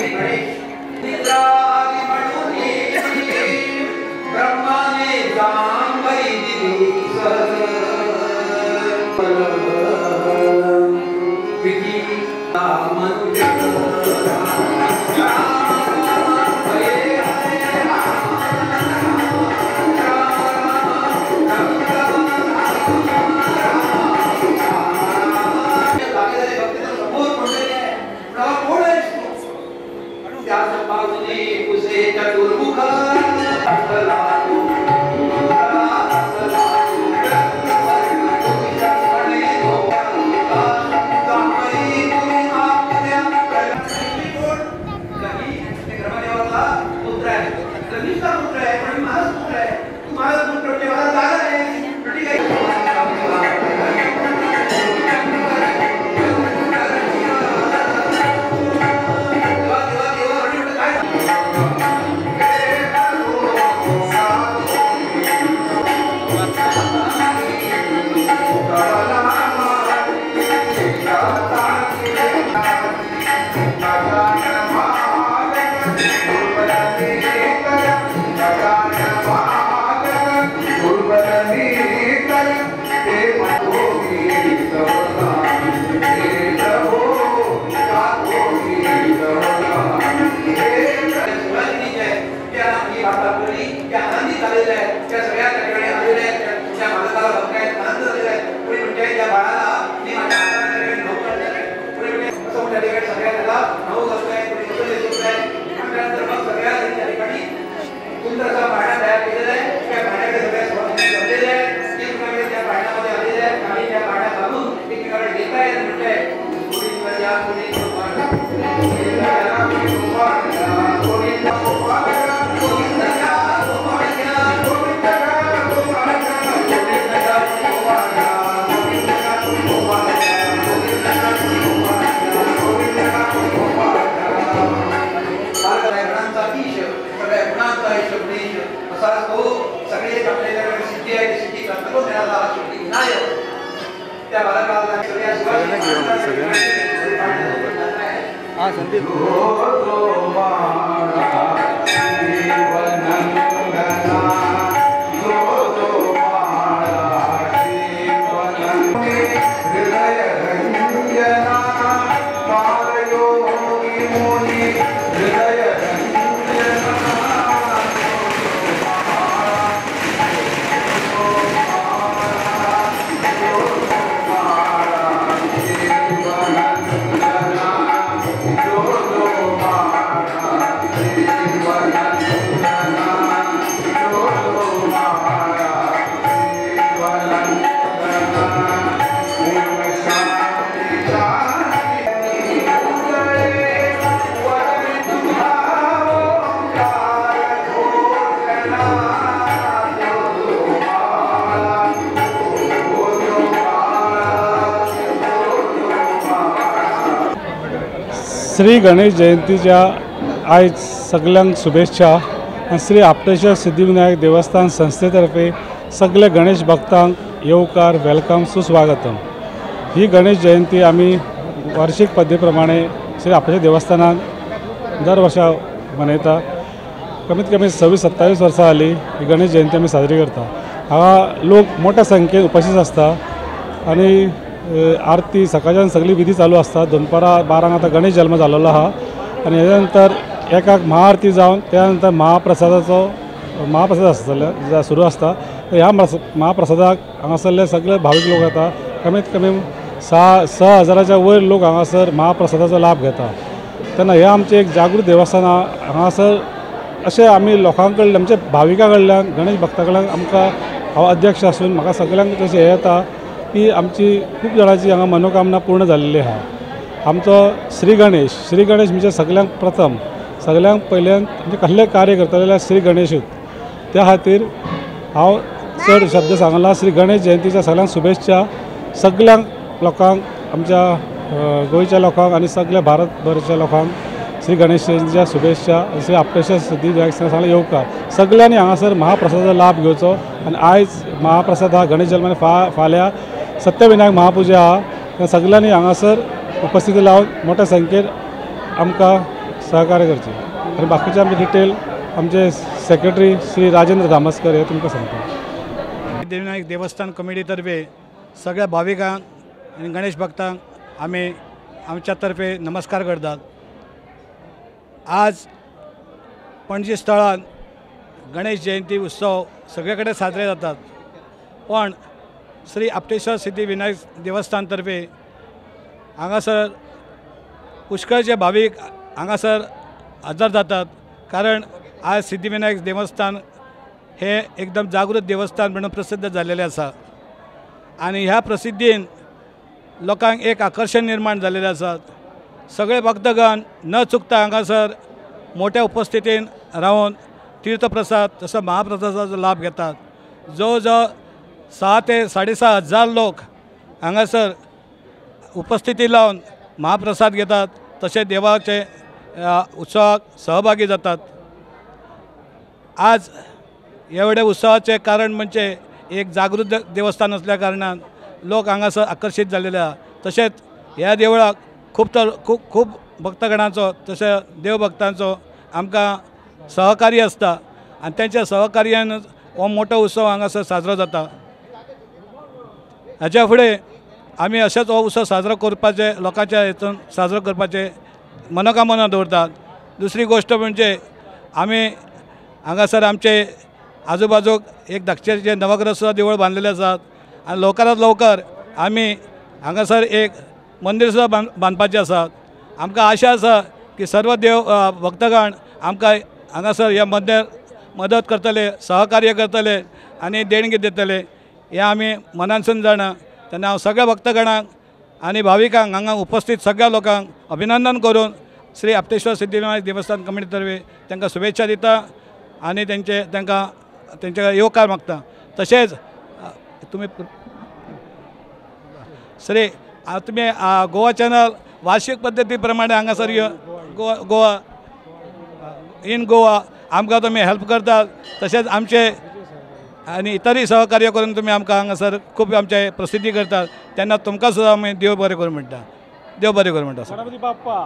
That'd great. हृदय श्री गणेश जयंतीच्या आयज सगल्यांक शुभेच्छा आनी श्री आपटेश्वर सिद्धिविनायक देवस्थान संस्थेतर्फे सगळे गणेश भक्तांक येवकार वेलकम सुस्वागतम. ही गणेश जयंती आमी वार्षिक पद्धतीप्रमाणे श्री आपटेश्वर देवस्थानान दर वर्सा मनयता. कमीत कमी सव्वीस सत्तावीस वर्सां जाली ही गणेश जयंती आमी साजरी करता. हांगा लोक मोठ्या संख्येन उपस्थित आसता आनी आरती सकाळच्यान सगळी विधी चालू आसता दनपारां बारांक आतां गणेश जल्म जाल्लो आहा आनी हेज्या नंतर एकाक महाआरती जावन त्या नंतर महाप्रसादाचो महाप्रसाद आसतले सुरू आसता ह्या महाप्रसादाक हांगासरले सगळे भावीक लोक येता कमीत कमी सहा स हजाराच्या वयर लोक हांगासर महाप्रसादाचो लाभ घेता तेन्ना हें आमचें एक जागृत देवस्थान आहा हांगासर अशें आमी लोकां कडल्यान आमच्या भाविकां कडल्यान गणेश भक्तां कडल्यान आमकां हांव अध्यक्ष आसून म्हाका सगळ्यांक तशें हें येता की आमची खूब जाणांची हांगा मनोकामना पूर्ण जाल्लेली आहा. आमचो श्री गणेश श्री गणेश म्हणजे सगळ्यांक प्रथम सगळ्यांक पयल्यान म्हणजे कसलें कार्य करतले जाल्यार श्री गणेशूच त्या खातीर हांव चड शब्द सांगला श्री गणेश जयंतीच्या सगळ्यांक शुभेच्छा सगळ्यांक लोकांक आमच्या गोंयच्या लोकांक आनी सगळ्या भारतभरच्या लोकांक श्री गणेश जयंतीच्या शुभेच्छा श्री आपटेश्वर सिद्धी विनायक सांगला येवकार सगळ्यांनी हांगासर महाप्रसादाचो लाभ घेवचो आनी आयज महाप्रसाद हा गणेश जल्माने फा फाल्यां सत्यविनायक महापुजा आहा सगळ्यांनी हांगासर उपस्थिती लावन मोठ्या संख्येन आमकां सहकार्य करचें. आनी बाकीचे आमचे डिटेल आमचे सेक्रेटरी श्री राजेंद्र धामस्कर हे तुमकां सांगता. सिद्धिविनायक देवस्थान कमिटीतर्फे सगळ्या भाविकांक आनी गणेश भक्तांक आम्ही आमच्यातर्फे नमस्कार करतात. आज पणजी स्थळांत गणेश जयंती उत्सव सगळे कडेन साजरे जातात. पण श्री आपटेश्वर सिद्धिविनायक देवस्थानतर्फे हांगासर पुष्कळचे भाविक हांगासर हजर जातात. कारण आज सिद्धिविनायक देवस्थान हे एकदम जागृत देवस्थान म्हणून प्रसिद्ध झालेले आसा आणि ह्या प्रसिद्धीन लोकांक एक आकर्षण निर्माण झालेले आसात सगळे भक्तगण न चुकता हांगासर मोठ्या उपस्थितीन रावन तीर्थप्रसाद तसो महाप्रसादाचो लाभ घेतात. जवळ जवळ सहा ते साडेसहा हजार लोक हांगासर उपस्थिती लावन महाप्रसाद घेतात तसे देवाचे उत्सवाक सहभागी जातात. आज एवढे उत्सवाचे कारण म्हणजे एक जागृत देवस्थान असल्या कारणान लोक हांगासर आकर्षित झालेले आहा तशेंच ह्या देवळाक खूब तर खूब खूब भक्तगणांचो तशें देवभक्तांचो आमकां सहकार्य आसता आनी तेंच्या सहकार्यान हो मोठो उत्सव हांगासर साजरो जाता. हाच्या फुडें आमी अशेंच हो उत्सव साजरो करपाचे लोकांच्या हितून साजरो करपाचे मनोकामना दवरतात. दुसरी गोश्ट म्हणजे आमी हांगासर आमचे आजूबाजूक एक धाकचेचे नवग्रह सुद्दां देवूळ बांदलेलें आसात आनी लवकरात लवकर आमी हांगासर एक मंदीर सुद्दां बांद बांदपाचें आसात आमकां आशा आसा की सर्व देव भक्तगण आमकां हांगासर ह्या मंदीर मदत करतले सहकार्य करतले आनी देणगी दितले. हें आमी मनानसून जाणा तेन्ना हांव सगळ्या भक्तगणांक आनी भाविकांक हांगा उपस्थित सगळ्या लोकांक अभिनंदन करून श्री आपतेश्वर सिद्धिविनायक देवस्थान कमिटी तर्फे तांकां शुभेच्छा दिता आनी तेंचे तांकां तेंचे येवकार मागता. तशेंच तुमी श्री तुमी गोवा चॅनल वार्षिक पद्दती प्रमाणे हांगासर यो गोवा गोवा इन गोवा आमकां तुमी हेल्प करतात तशेंच आमचे आनी इतरय सहकार्य करून तुमी आमकां हांगासर खूब आमचे प्रसिद्धी करतात तेन्ना तुमकां सुद्दां आमी देव बरें करूं म्हणटा देव बरें करूं म्हणटा सर बाप्पा.